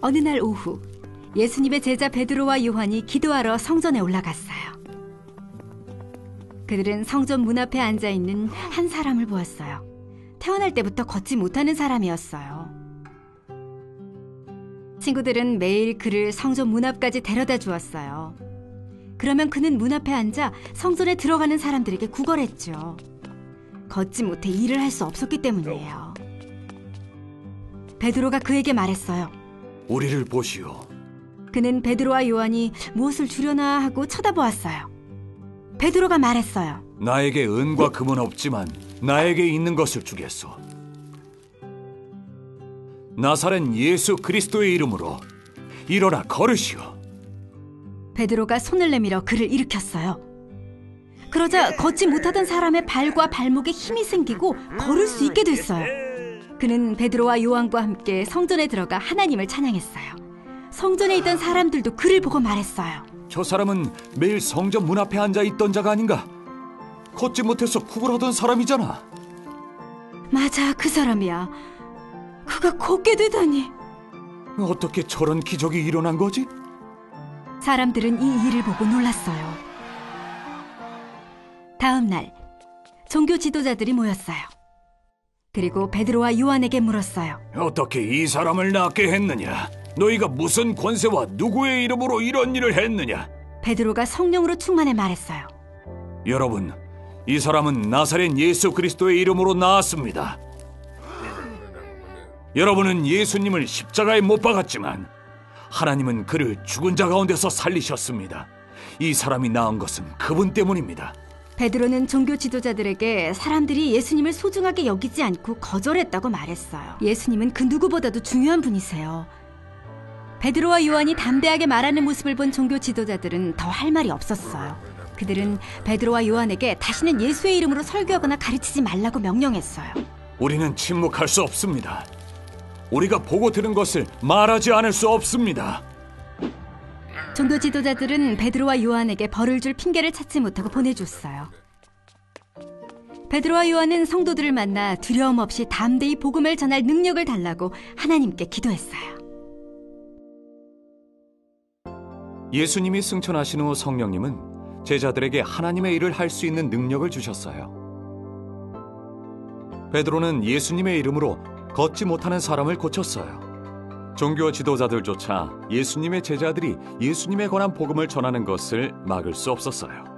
어느 날 오후 예수님의 제자 베드로와 요한이 기도하러 성전에 올라갔어요. 그들은 성전 문 앞에 앉아 있는 한 사람을 보았어요. 태어날 때부터 걷지 못하는 사람이었어요. 친구들은 매일 그를 성전 문 앞까지 데려다 주었어요. 그러면 그는 문 앞에 앉아 성전에 들어가는 사람들에게 구걸했죠. 걷지 못해 일을 할 수 없었기 때문이에요. 베드로가 그에게 말했어요. 우리를 보시오. 그는 베드로와 요한이 무엇을 주려나 하고 쳐다보았어요. 베드로가 말했어요. 나에게 은과 금은 없지만 나에게 있는 것을 주겠소. 나사렛 예수 그리스도의 이름으로 일어나 걸으시오. 베드로가 손을 내밀어 그를 일으켰어요. 그러자 걷지 못하던 사람의 발과 발목에 힘이 생기고 걸을 수 있게 됐어요. 그는 베드로와 요한과 함께 성전에 들어가 하나님을 찬양했어요. 성전에 있던 사람들도 그를 보고 말했어요. 저 사람은 매일 성전 문 앞에 앉아 있던 자가 아닌가? 걷지 못해서 구걸하던 사람이잖아. 맞아, 그 사람이야. 그가 걷게 되다니. 어떻게 저런 기적이 일어난 거지? 사람들은 이 일을 보고 놀랐어요. 다음 날 종교 지도자들이 모였어요. 그리고 베드로와 요한에게 물었어요. 어떻게 이 사람을 낫게 했느냐? 너희가 무슨 권세와 누구의 이름으로 이런 일을 했느냐? 베드로가 성령으로 충만해 말했어요. 여러분, 이 사람은 나사렛 예수 그리스도의 이름으로 나왔습니다. 여러분은 예수님을 십자가에 못 박았지만 하나님은 그를 죽은 자 가운데서 살리셨습니다. 이 사람이 나은 것은 그분 때문입니다. 베드로는 종교 지도자들에게 사람들이 예수님을 소중하게 여기지 않고 거절했다고 말했어요. 예수님은 그 누구보다도 중요한 분이세요. 베드로와 요한이 담대하게 말하는 모습을 본 종교 지도자들은 더 할 말이 없었어요. 그들은 베드로와 요한에게 다시는 예수의 이름으로 설교하거나 가르치지 말라고 명령했어요. 우리는 침묵할 수 없습니다. 우리가 보고 들은 것을 말하지 않을 수 없습니다. 종교 지도자들은 베드로와 요한에게 벌을 줄 핑계를 찾지 못하고 보내줬어요. 베드로와 요한은 성도들을 만나 두려움 없이 담대히 복음을 전할 능력을 달라고 하나님께 기도했어요. 예수님이 승천하신 후 성령님은 제자들에게 하나님의 일을 할 수 있는 능력을 주셨어요. 베드로는 예수님의 이름으로 걷지 못하는 사람을 고쳤어요. 종교 지도자들조차 예수님의 제자들이 예수님에 관한 복음을 전하는 것을 막을 수 없었어요.